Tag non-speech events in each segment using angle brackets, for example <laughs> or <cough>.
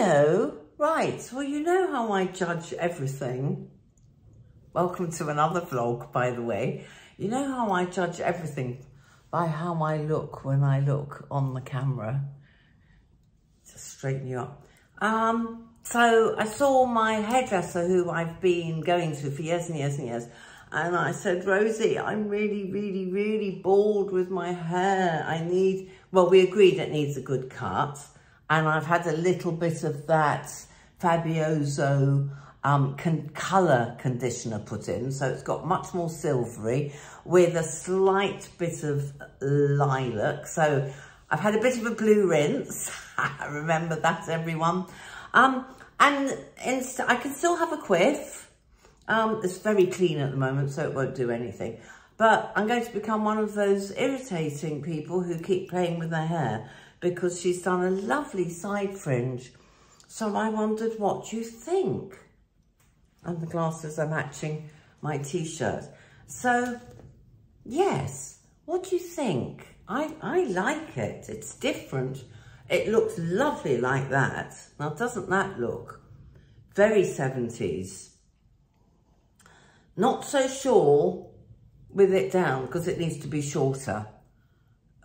Hello. Right, well, you know how I judge everything. Welcome to another vlog, by the way. You know how I judge everything by how I look when I look on the camera. Just straighten you up. Um, so I saw my hairdresser who I've been going to for years and years and years. And I said, Rosie, I'm really, really, really bored with my hair. I need, well, we agreed it needs a good cut. And I've had a little bit of that Fabioso um, con colour conditioner put in. So it's got much more silvery with a slight bit of lilac. So I've had a bit of a blue rinse. <laughs> Remember that, everyone. Um, and I can still have a quiff. Um, it's very clean at the moment, so it won't do anything. But I'm going to become one of those irritating people who keep playing with their hair because she's done a lovely side fringe. So I wondered what you think. And the glasses are matching my t-shirt. So, yes, what do you think? I, I like it. It's different. It looks lovely like that. Now, doesn't that look very 70s? Not so sure with it down because it needs to be shorter.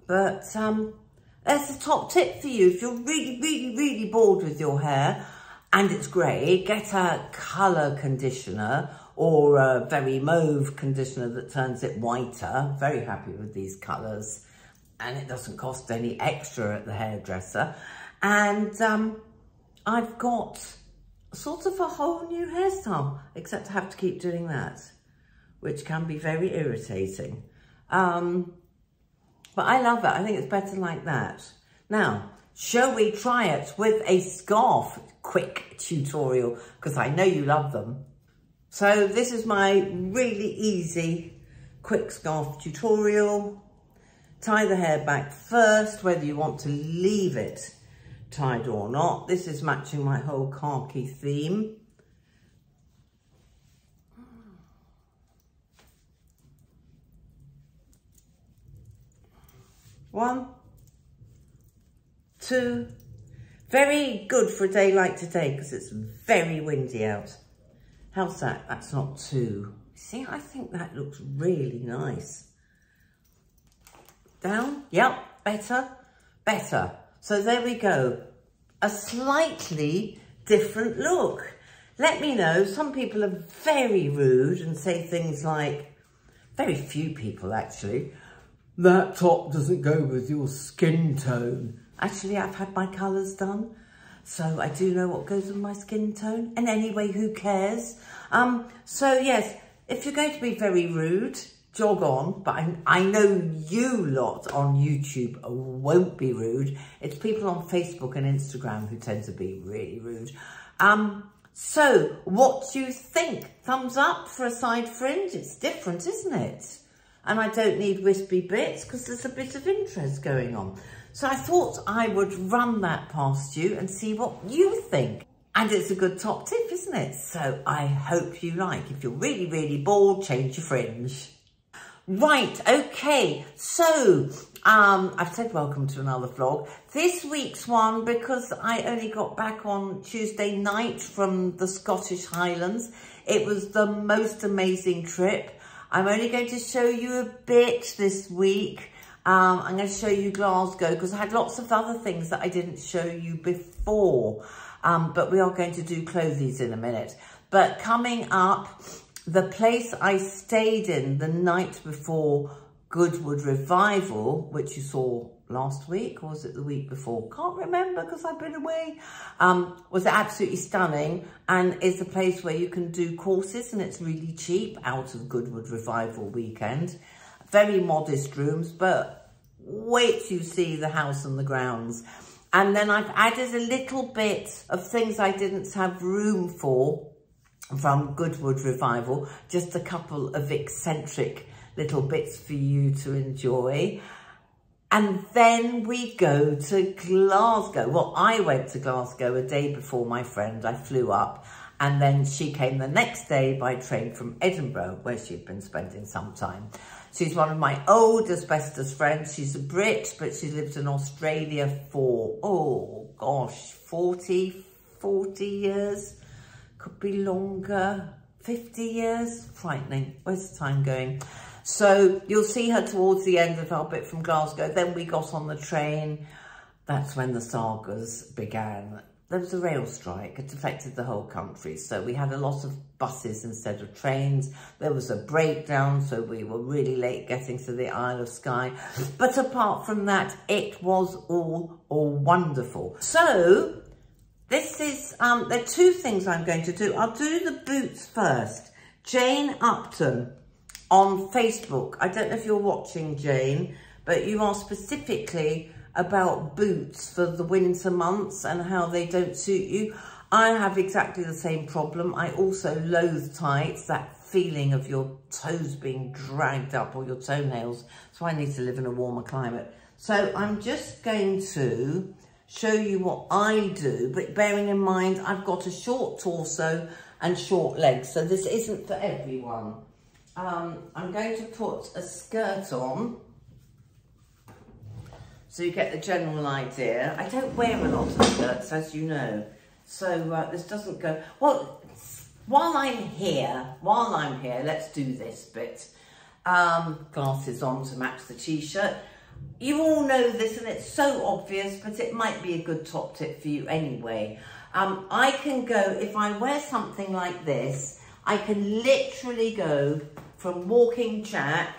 But um, that's a top tip for you. If you're really, really, really bored with your hair and it's grey, get a colour conditioner or a very mauve conditioner that turns it whiter. Very happy with these colours. And it doesn't cost any extra at the hairdresser. And um, I've got sort of a whole new hairstyle, except I have to keep doing that, which can be very irritating. Um, but I love it. I think it's better like that. Now, shall we try it with a scarf quick tutorial? Because I know you love them. So this is my really easy quick scarf tutorial. Tie the hair back first, whether you want to leave it tied or not. This is matching my whole khaki theme. One, two. Very good for a day like today because it's very windy out. How's that? That's not two. See, I think that looks really nice. Down, yep, better, better. So there we go. A slightly different look. Let me know, some people are very rude and say things like, very few people actually, that top doesn't go with your skin tone. Actually, I've had my colours done, so I do know what goes with my skin tone. And anyway, who cares? Um, so yes, if you're going to be very rude, jog on. But I, I know you lot on YouTube won't be rude. It's people on Facebook and Instagram who tend to be really rude. Um, so what do you think? Thumbs up for a side fringe? It's different, isn't it? And I don't need wispy bits because there's a bit of interest going on. So I thought I would run that past you and see what you think. And it's a good top tip, isn't it? So I hope you like. If you're really, really bored, change your fringe. Right, okay. So um, I've said welcome to another vlog. This week's one, because I only got back on Tuesday night from the Scottish Highlands. It was the most amazing trip. I'm only going to show you a bit this week. Um, I'm going to show you Glasgow because I had lots of other things that I didn't show you before. Um, but we are going to do clothes in a minute. But coming up, the place I stayed in the night before Goodwood Revival, which you saw last week, or was it the week before? Can't remember because I've been away. Um, was absolutely stunning and it's a place where you can do courses and it's really cheap out of Goodwood Revival weekend. Very modest rooms, but wait till you see the house and the grounds. And then I've added a little bit of things I didn't have room for from Goodwood Revival, just a couple of eccentric little bits for you to enjoy. And then we go to Glasgow. Well, I went to Glasgow a day before my friend. I flew up and then she came the next day by train from Edinburgh, where she'd been spending some time. She's one of my oldest, bestest friends. She's a Brit, but she lived in Australia for, oh gosh, 40, 40 years, could be longer, 50 years, frightening. Where's the time going? So you'll see her towards the end of our bit from Glasgow. Then we got on the train. That's when the sagas began there was a rail strike. It affected the whole country. So we had a lot of buses instead of trains. There was a breakdown, so we were really late getting to the Isle of Skye. But apart from that, it was all, all wonderful. So this is, um, there are two things I'm going to do. I'll do the boots first. Jane Upton on Facebook. I don't know if you're watching, Jane, but you are specifically about boots for the winter months and how they don't suit you. I have exactly the same problem. I also loathe tights, that feeling of your toes being dragged up or your toenails. So I need to live in a warmer climate. So I'm just going to show you what I do, but bearing in mind, I've got a short torso and short legs. So this isn't for everyone. Um, I'm going to put a skirt on so you get the general idea. I don't wear a lot of skirts, as you know. So uh, this doesn't go... Well, while I'm here, while I'm here, let's do this bit. Um, glasses on to match the t-shirt. You all know this and it's so obvious, but it might be a good top tip for you anyway. Um, I can go, if I wear something like this, I can literally go from walking jack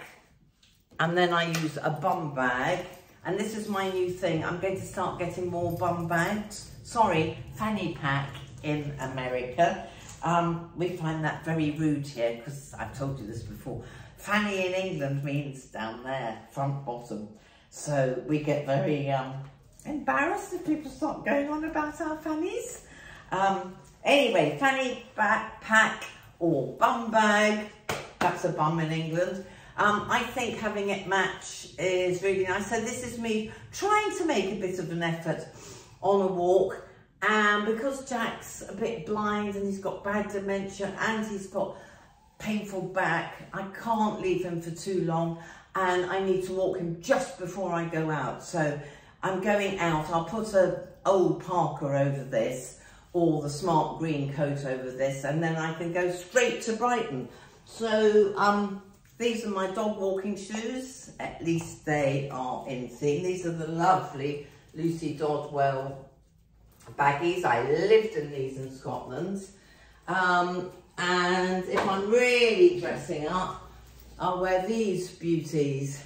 and then I use a bum bag and this is my new thing. I'm going to start getting more bum bags. Sorry, fanny pack in America. Um, we find that very rude here because I've told you this before. Fanny in England means down there, front, bottom. So we get very um, embarrassed if people start going on about our fannies. Um, anyway, fanny backpack or bum bag. That's a bum in England. Um, I think having it match is really nice. So this is me trying to make a bit of an effort on a walk. And because Jack's a bit blind and he's got bad dementia and he's got painful back, I can't leave him for too long and I need to walk him just before I go out. So I'm going out. I'll put a old parka over this or the smart green coat over this and then I can go straight to Brighton. So um, these are my dog walking shoes. At least they are in theme. These are the lovely Lucy Dodwell baggies. I lived in these in Scotland. Um, and if I'm really dressing up, I'll wear these beauties.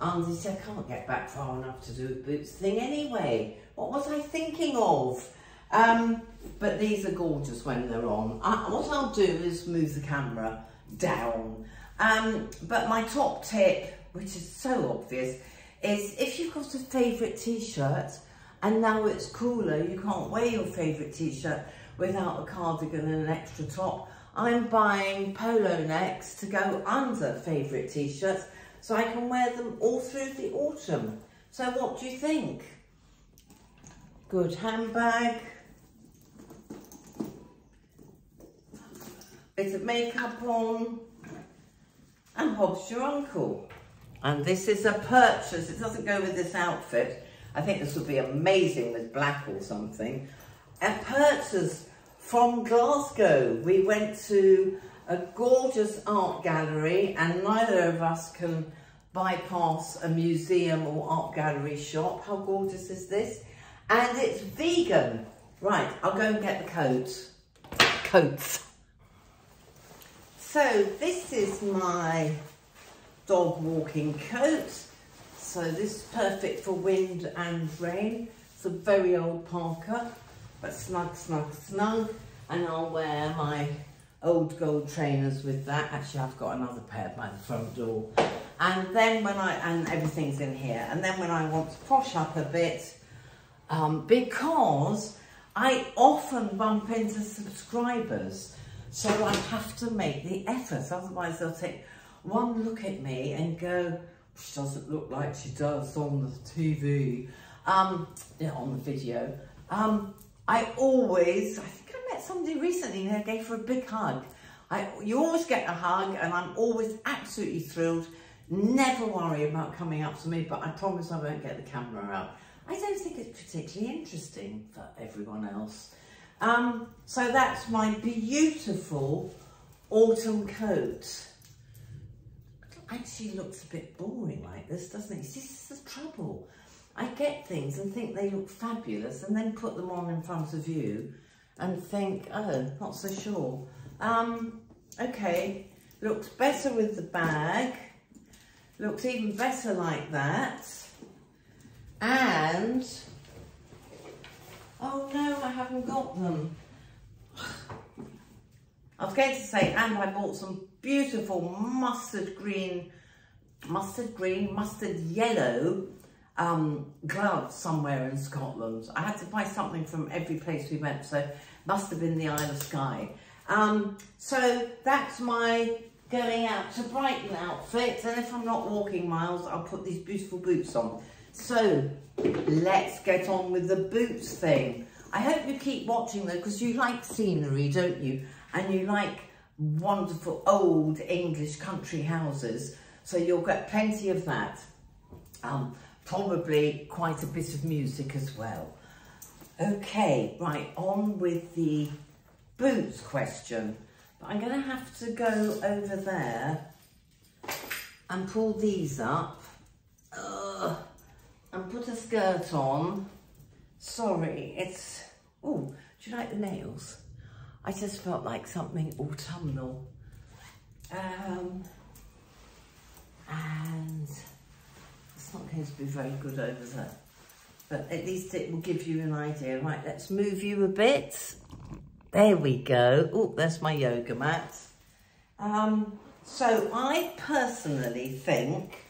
And you see, I can't get back far enough to do a boots thing anyway. What was I thinking of? Um, but these are gorgeous when they're on. I, what I'll do is move the camera down um, but my top tip, which is so obvious, is if you've got a favourite t-shirt and now it's cooler, you can't wear your favourite t-shirt without a cardigan and an extra top. I'm buying polo necks to go under favourite t-shirts so I can wear them all through the autumn. So what do you think? Good handbag. Bit of makeup on and Bob's your uncle. And this is a purchase. It doesn't go with this outfit. I think this would be amazing with black or something. A purchase from Glasgow. We went to a gorgeous art gallery and neither of us can bypass a museum or art gallery shop. How gorgeous is this? And it's vegan. Right, I'll go and get the coat. Coats. So this is my dog walking coat. So this is perfect for wind and rain. It's a very old parka, but snug, snug, snug. And I'll wear my old gold trainers with that. Actually, I've got another pair by the front door. And then when I, and everything's in here. And then when I want to posh up a bit, um, because I often bump into subscribers so I have to make the effort, otherwise they'll take one look at me and go, she doesn't look like she does on the TV, um, yeah, on the video. Um, I always, I think I met somebody recently and I gave her a big hug. I, you always get a hug and I'm always absolutely thrilled. Never worry about coming up to me, but I promise I won't get the camera out. I don't think it's particularly interesting for everyone else. Um, so that's my beautiful autumn coat. Actually looks a bit boring like this, doesn't it? This is the trouble. I get things and think they look fabulous and then put them on in front of you and think, oh, not so sure. Um, okay, looks better with the bag. Looks even better like that. And, oh no, I haven't got them. I was going to say, and I bought some beautiful mustard green, mustard green, mustard yellow um, gloves somewhere in Scotland. I had to buy something from every place we went, so must have been the Isle of Skye. Um, so that's my going out to Brighton outfit, and if I'm not walking miles, I'll put these beautiful boots on. So let's get on with the boots thing. I hope you keep watching though, because you like scenery, don't you? And you like wonderful old English country houses. So you'll get plenty of that. Um, probably quite a bit of music as well. Okay, right, on with the boots question. But I'm going to have to go over there and pull these up uh, and put a skirt on. Sorry, it's... Oh, do you like the nails? I just felt like something autumnal. Um, and it's not going to be very good over there. But at least it will give you an idea. Right, let's move you a bit. There we go. Oh, there's my yoga mat. Um, so I personally think,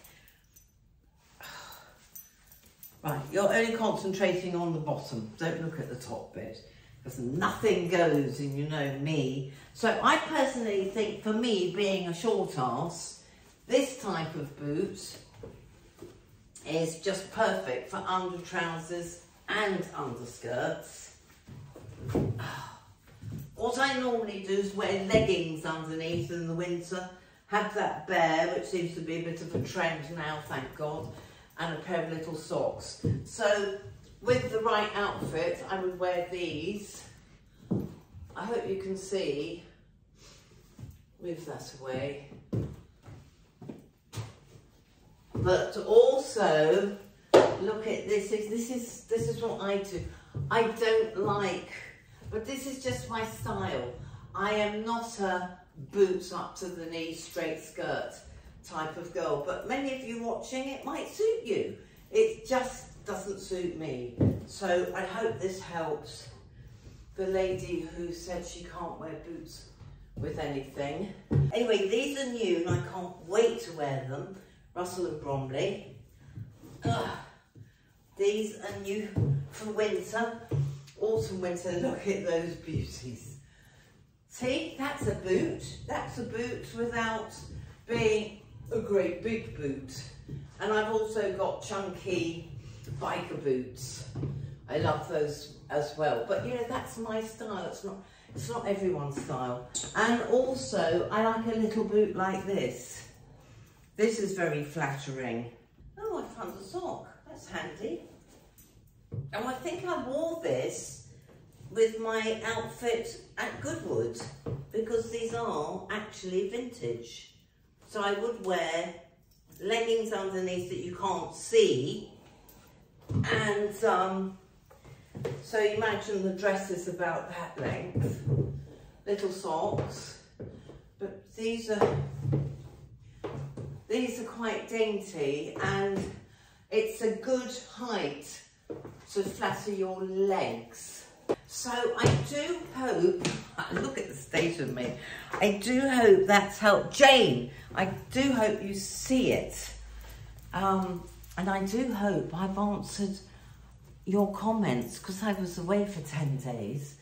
right, you're only concentrating on the bottom. Don't look at the top bit because nothing goes and you know me. So I personally think for me being a short ass, this type of boot is just perfect for under trousers and underskirts. <sighs> What I normally do is wear leggings underneath in the winter, have that bare, which seems to be a bit of a trend now, thank God, and a pair of little socks. So with the right outfit, I would wear these. I hope you can see, move that away. But also, look at this, is this is, this is what I do. I don't like, but this is just my style. I am not a boots up to the knee, straight skirt type of girl, but many of you watching, it might suit you. It just doesn't suit me. So I hope this helps the lady who said she can't wear boots with anything. Anyway, these are new and I can't wait to wear them. Russell and Bromley. Ugh. These are new for winter. Autumn, winter, look at those beauties. See, that's a boot. That's a boot without being a great big boot. And I've also got chunky biker boots. I love those as well. But you know, that's my style. It's not, it's not everyone's style. And also, I like a little boot like this. This is very flattering. Oh, I found a sock. That's handy. And I think I wore this with my outfit at Goodwood because these are actually vintage. So I would wear leggings underneath that you can't see. And um, so imagine the dress is about that length, little socks, but these are these are quite dainty and it's a good height to flatter your legs. So I do hope, <laughs> look at the state of me, I do hope that's helped. Jane, I do hope you see it. Um, and I do hope I've answered your comments because I was away for 10 days.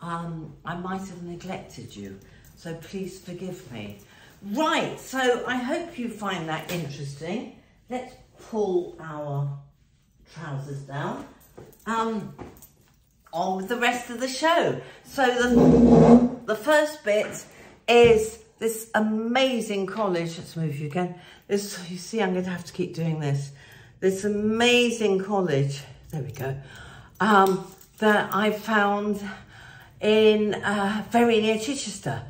Um, I might have neglected you, so please forgive me. Right, so I hope you find that interesting. Let's pull our trousers down. Um, on with the rest of the show. So the, the first bit is this amazing college. Let's move you again. This, you see, I'm going to have to keep doing this. This amazing college there we go, um, that I found in uh, very near Chichester.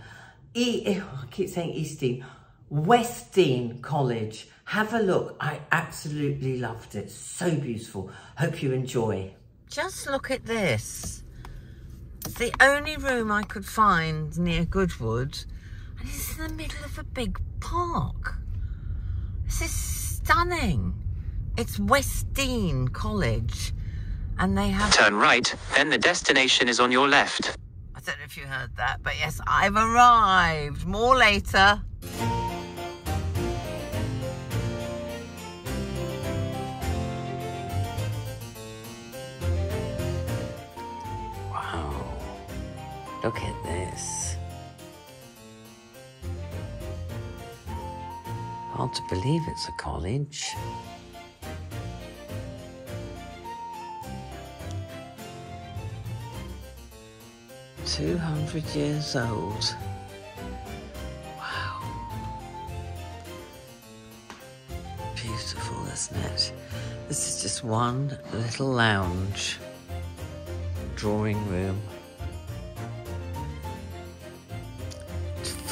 E oh, I keep saying Eastdean, Westdean College. Have a look. I absolutely loved it. So beautiful. Hope you enjoy. Just look at this. It's the only room I could find near Goodwood. And it's in the middle of a big park. This is stunning. It's West Dean College. And they have... Turn right, then the destination is on your left. I don't know if you heard that, but yes, I've arrived. More later. Look at this. Hard to believe it's a college. Two hundred years old. Wow. Beautiful, isn't it? This is just one little lounge, drawing room.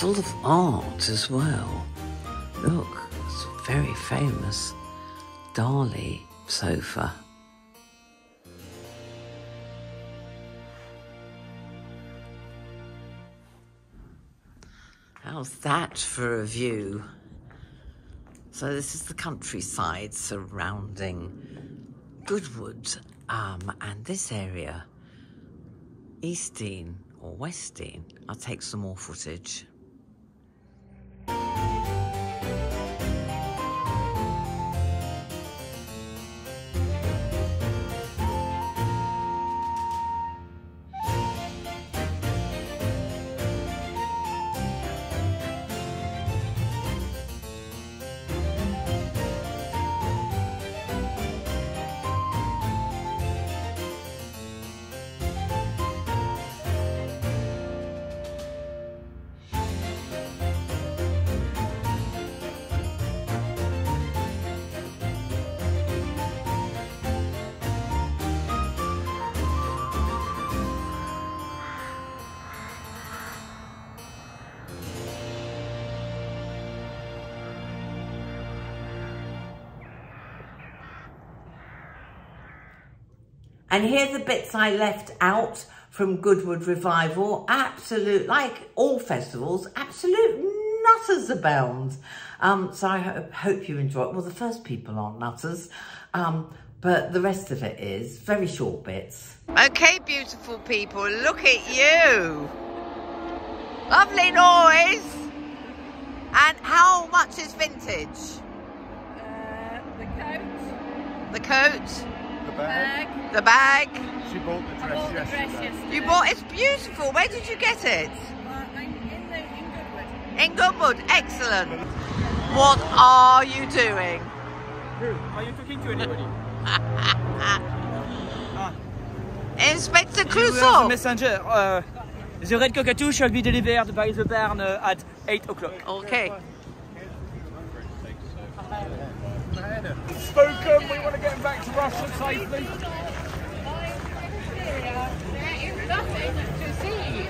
Full of art as well. Look, it's a very famous Dali sofa. How's that for a view? So this is the countryside surrounding Goodwood um, and this area, East Dean or West Dean. I'll take some more footage. And here are the bits I left out from Goodwood Revival. Absolute, like all festivals, absolute nutters abound. Um, so I ho hope you enjoy it. Well, the first people aren't nutters, um, but the rest of it is very short bits. Okay, beautiful people, look at you. Lovely noise. And how much is vintage? Uh, the coat. The coat? Bag. The bag. She bought the dress, bought the dress yesterday. You bought it's beautiful. Where did you get it? Uh, in, in, the, in Goodwood. In Goodwood. Excellent. What are you doing? Are you talking to anybody? <laughs> Inspector the Clouseau. messenger. Uh, the red cockatoo shall be delivered by the barn uh, at 8 o'clock. Okay. Spoken, we want to get him back to Russia safely. There is nothing to see.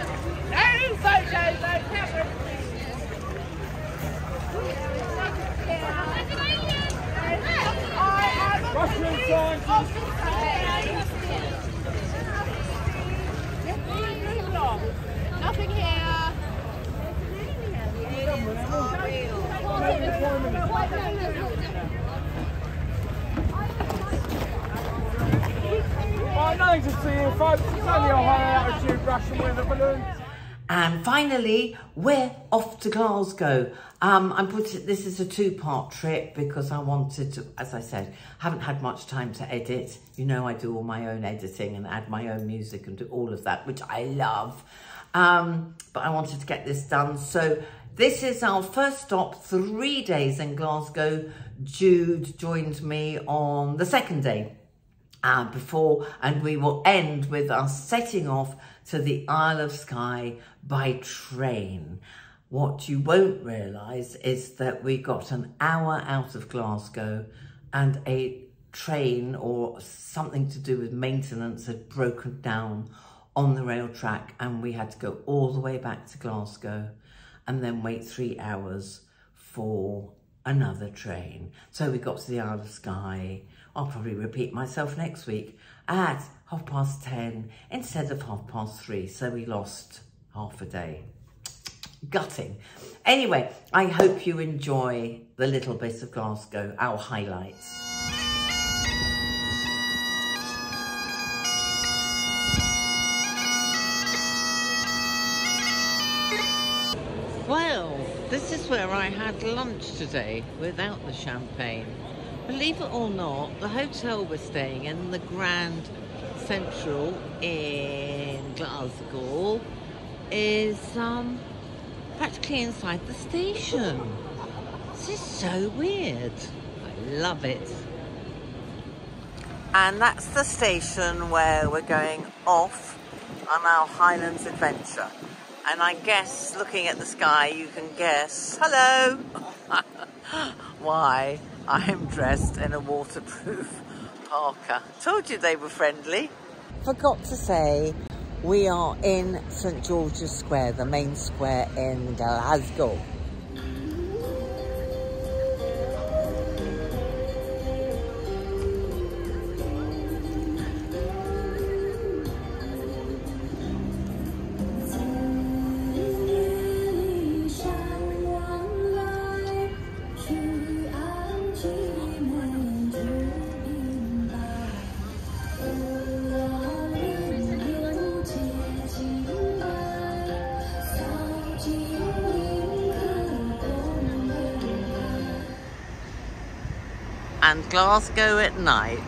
No photos, no cameras. Russian scientists. Nothing here. Nothing here, folks. It's only a high altitude Russian weather balloon. And finally, we're off to Glasgow. Um, I'm putting this is a two-part trip because I wanted to, as I said, haven't had much time to edit. You know, I do all my own editing and add my own music and do all of that, which I love. Um, but I wanted to get this done. So this is our first stop, three days in Glasgow. Jude joined me on the second day uh, before, and we will end with us setting off to the Isle of Skye by train. What you won't realise is that we got an hour out of Glasgow and a train or something to do with maintenance had broken down on the rail track and we had to go all the way back to Glasgow and then wait three hours for another train. So we got to the Isle of Skye. I'll probably repeat myself next week at half past 10 instead of half past three. So we lost half a day. Gutting. Anyway, I hope you enjoy the little bit of Glasgow, our highlights. Well, this is where I had lunch today without the champagne. Believe it or not, the hotel we're staying in, the Grand Central in Glasgow, is um, practically inside the station. This is so weird. I love it. And that's the station where we're going off on our Highlands adventure. And I guess looking at the sky, you can guess, hello, <laughs> <gasps> why I am dressed in a waterproof <laughs> parka. Told you they were friendly. Forgot to say, we are in St George's Square, the main square in Glasgow. And Glasgow at night.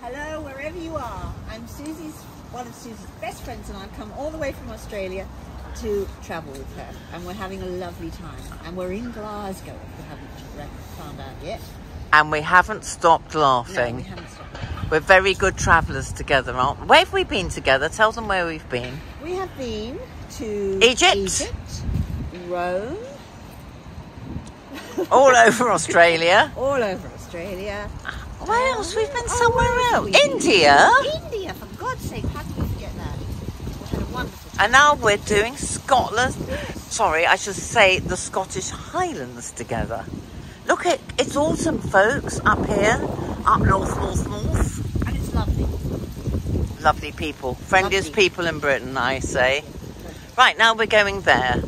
Hello, wherever you are. I'm Suzi's, one of Suzi's best friends, and I've come all the way from Australia to travel with her. And we're having a lovely time. And we're in Glasgow, if you haven't found out yet. And we haven't stopped laughing. No, we haven't stopped. We're very good travellers together, aren't we? Where have we been together? Tell them where we've been. We have been to Egypt. Egypt Rome. <laughs> All over Australia. All over Australia. Where um, else? We've been Oh, somewhere where else. we? India. India, for God's sake, how did we forget that? We had a wonderful time. And now we're doing Scotland. Sorry, I should say the Scottish Highlands together. Look, it, it's autumn, folks, up here. Up north, north, north. And it's lovely. Lovely people. Friendliest Lovely. people in Britain, I say. Right, now we're going there.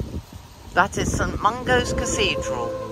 That is St Mungo's Cathedral.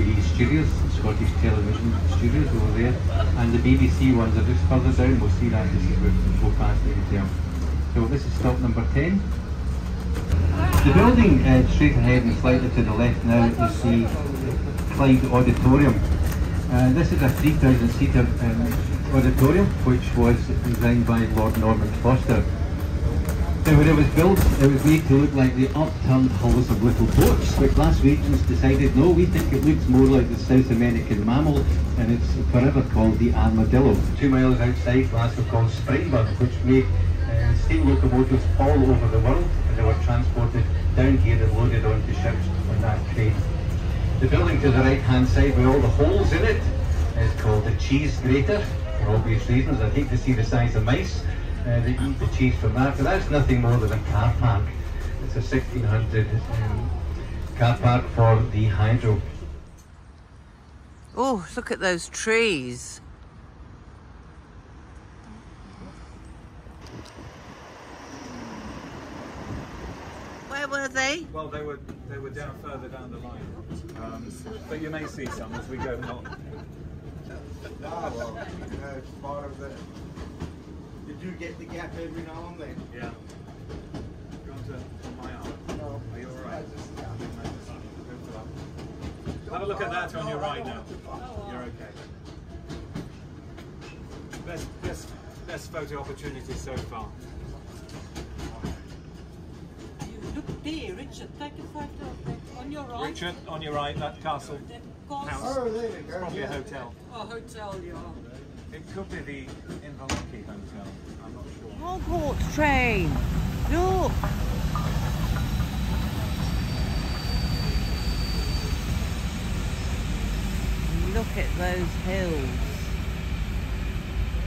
The studios, Scottish Television Studios over there, and the BBC ones are just further down, we'll see that as we go past the hotel. So this is stop number 10. The building uh, straight ahead and slightly to the left now is the Clyde Auditorium. Uh, this is a 3,000 seater um, auditorium which was designed by Lord Norman Foster. Now when it was built, it was made to look like the upturned hulls of little boats, but Glaswegians decided, no, we think it looks more like the South American mammal, and it's forever called the armadillo. Two miles outside Glasgow called Springburn, which made uh, steam locomotives all over the world, and they were transported down here and loaded onto ships on that train. The building to the right hand side with all the holes in it is called the cheese grater, for obvious reasons. I'd hate to see the size of mice uh, that eat the cheese from that, but that's nothing more than a car park. It's a 1600 um, car park for the hydro. Oh, look at those trees. Where were they? Well, they were they were down further down the line, um, but you may see some as we go along. <laughs> Ah, well, that's part of the. Did you get the gap every now and then? Yeah. You want to my arm? No. Are you all right? Yeah. Have a look at that on your right now. Oh, You're okay. Best best best photo opportunity so far. Look there, Richard, take a photo on your right. Richard, on your right, that castle That castle. house. Oh, there you It's go. probably a hotel. A hotel, yeah. It could be the Inverlochy Hotel. Hogwarts train. Look. Look at those hills.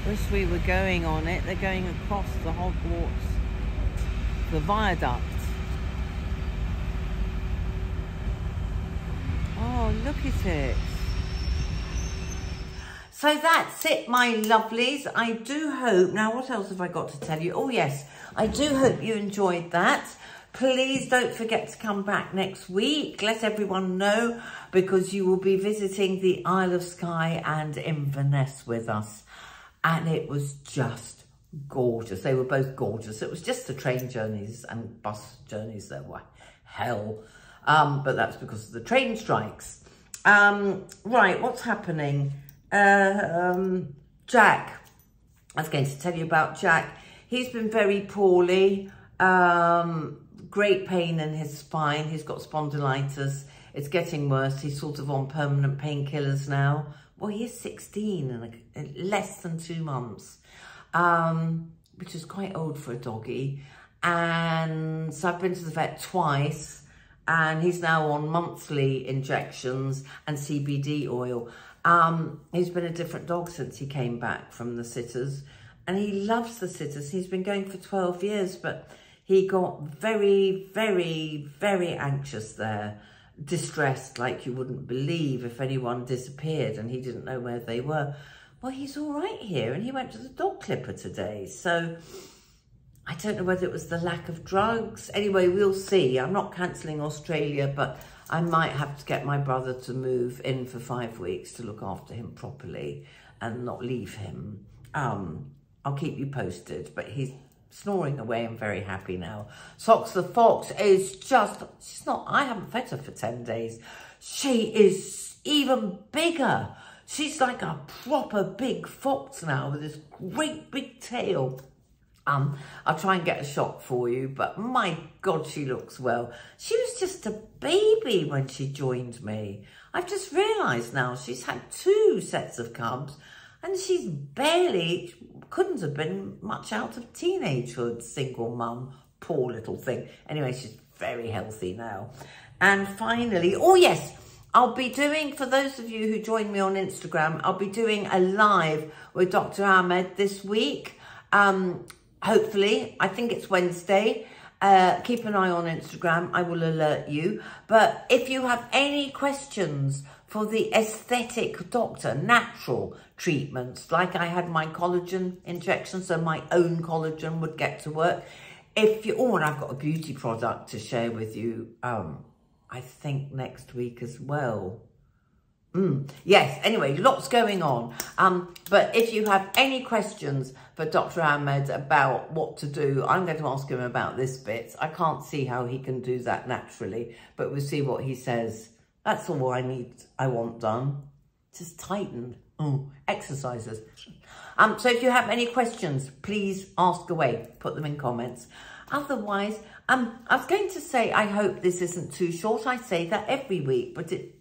Wish we were going on it. They're going across the Hogwarts, the viaduct. Oh, look at it. So that's it, my lovelies. I do hope, now what else have I got to tell you? Oh yes, I do hope you enjoyed that. Please don't forget to come back next week. Let everyone know because you will be visiting the Isle of Skye and Inverness with us. And it was just gorgeous. They were both gorgeous. It was just the train journeys and bus journeys that were hell. Um, but that's because of the train strikes. Um, right, what's happening? Uh, um, Jack. I was going to tell you about Jack. He's been very poorly. Um, great pain in his spine. He's got spondylitis. It's getting worse. He's sort of on permanent painkillers now. Well, he is 16 and less than two months, um, which is quite old for a doggy. And so I've been to the vet twice and he's now on monthly injections and CBD oil. Um, he's been a different dog since he came back from the sitters and he loves the sitters. He's been going for 12 years, but he got very, very, very anxious there, distressed like you wouldn't believe if anyone disappeared and he didn't know where they were. Well, he's all right here and he went to the dog clipper today. So I don't know whether it was the lack of drugs. Anyway, we'll see. I'm not cancelling Australia, but I might have to get my brother to move in for five weeks to look after him properly and not leave him. Um, I'll keep you posted, but he's snoring away and very happy now. Socks the Fox is just, she's not, I haven't fed her for 10 days. She is even bigger. She's like a proper big fox now with this great big tail. Um, I'll try and get a shot for you, but my God, she looks well. She was just a baby when she joined me. I've just realised now she's had two sets of cubs and she's barely, couldn't have been much out of teenagehood, single mum, poor little thing. Anyway, she's very healthy now. And finally, oh yes, I'll be doing, for those of you who join me on Instagram, I'll be doing a live with Dr. Ahmed this week. Um, hopefully, I think it's Wednesday. Uh, keep an eye on Instagram. I will alert you. But if you have any questions for the aesthetic doctor, natural treatments, like I had my collagen injection, so my own collagen would get to work. If you, oh, and I've got a beauty product to share with you, um, I think next week as well. Mm, yes, anyway, lots going on. Um, but if you have any questions for Dr. Ahmed about what to do, I'm going to ask him about this bit. I can't see how he can do that naturally, but we'll see what he says. That's all I need, I want done. Just tighten. Mm, exercises. Um, so if you have any questions, please ask away. Put them in comments. Otherwise, um, I was going to say, I hope this isn't too short. I say that every week, but it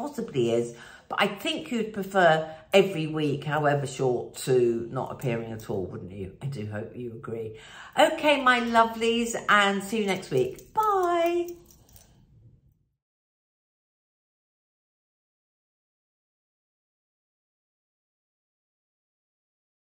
possibly is. But I think you'd prefer every week, however short, to not appearing at all, wouldn't you? I do hope you agree. Okay, my lovelies, and see you next week. Bye.